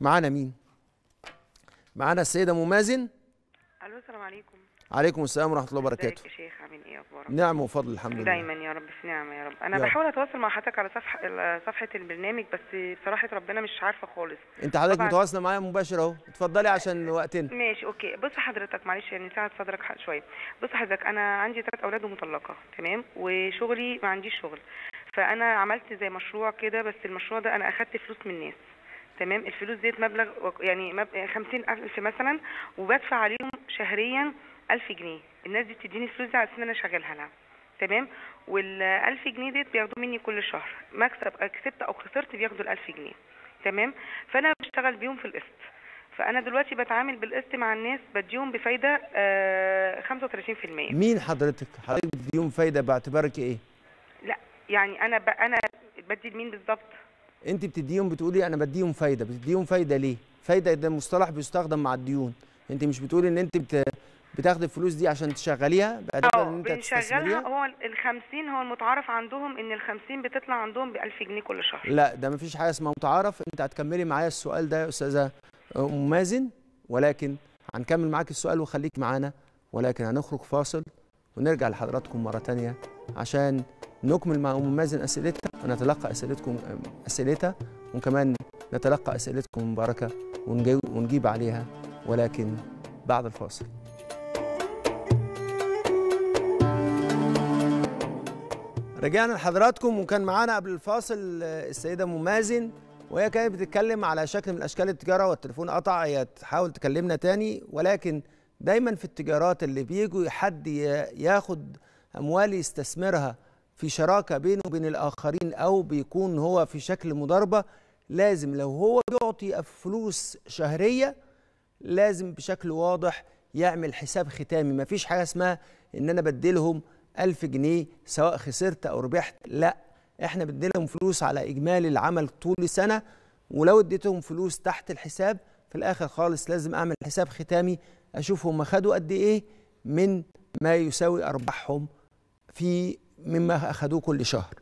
معانا مين؟ معانا السيدة ام مازن ألو السلام عليكم. عليكم السلام ورحمة الله إزيك وبركاته. يا شيخ؟ عامل إيه؟ أخبارك؟ نعم وفضل الحمد لله. دايما يا رب في نعمة يا رب. أنا يا. بحاول أتواصل مع حضرتك على صفحة صفحة البرنامج بس بصراحة ربنا مش عارفة خالص. أنت حضرتك. متواصلة معايا مباشر أهو. اتفضلي عشان وقتنا. ماشي okay. بص حضرتك معلش يعني وسع صدرك شوية. بص حضرتك أنا عندي ثلاث أولاد ومطلقة تمام؟ وشغلي ما عنديش شغل. فأنا عملت زي مشروع كده بس المشروع ده أنا أخدت فلوس من الناس. تمام؟ الفلوس ديت مبلغ يعني مب... خمسين ألف مثلا وبدفع عليهم شهريا ألف جنيه. الناس دي بتديني الفلوس دي على أساس إن أنا شغالها لها. تمام؟ والألف جنيه ديت بياخدوا مني كل شهر. مكسب كسبت أو خسرت بياخدوا الألف جنيه. تمام؟ فأنا بشتغل بيهم في القسط. فأنا دلوقتي بتعامل بالقسط مع الناس بديهم بفايدة آه 35% مين حضرتك؟ حضرتك بتديهم فايدة باعتبارك إيه؟ لا يعني أنا ب... أنا بدي لمين بالظبط انت بتديهم بتقولي أنا بديهم فايدة بتديهم فايدة ليه؟ فايدة ده مصطلح بيستخدم مع الديون. انت مش بتقولي ان انت بت... بتاخدي الفلوس دي عشان تشغليها؟ باعتبار آه إن انت بنشغلها. هو ال 50 هو المتعارف عندهم إن ال 50 بتطلع عندهم ب 1000 جنيه كل شهر. لا ده مفيش حاجة اسمها متعارف. انت هتكملي معايا السؤال ده يا أستاذة أم مازن. ولكن هنكمل معاك السؤال وخليك معانا. ولكن هنخرج فاصل ونرجع لحضراتكم مرة تانية عشان نكمل مع أم مازن اسئلتها ونتلقى أسئلتكم أسئلتها وكمان نتلقى أسئلتكم المباركه ونجاوب ونجيب عليها ولكن بعد الفاصل. رجعنا لحضراتكم وكان معانا قبل الفاصل آه، السيدة أم مازن وهي كانت بتتكلم على شكل من أشكال التجارة والتليفون قطع هي تحاول تكلمنا تاني ولكن دايما في التجارات اللي بيجوا حد ياخد أموال يستثمرها في شراكة بينه وبين الآخرين أو بيكون هو في شكل مضاربة لازم لو هو بيعطي فلوس شهرية لازم بشكل واضح يعمل حساب ختامي. مفيش حاجة اسمها إن أنا بديلهم ألف جنيه سواء خسرت أو ربحت لا. إحنا بديلهم فلوس على إجمالي العمل طول السنة ولو اديتهم فلوس تحت الحساب في الآخر خالص لازم أعمل حساب ختامي أشوف هم خدوا قد إيه من ما يساوي أرباحهم في مما أخذوه كل شهر.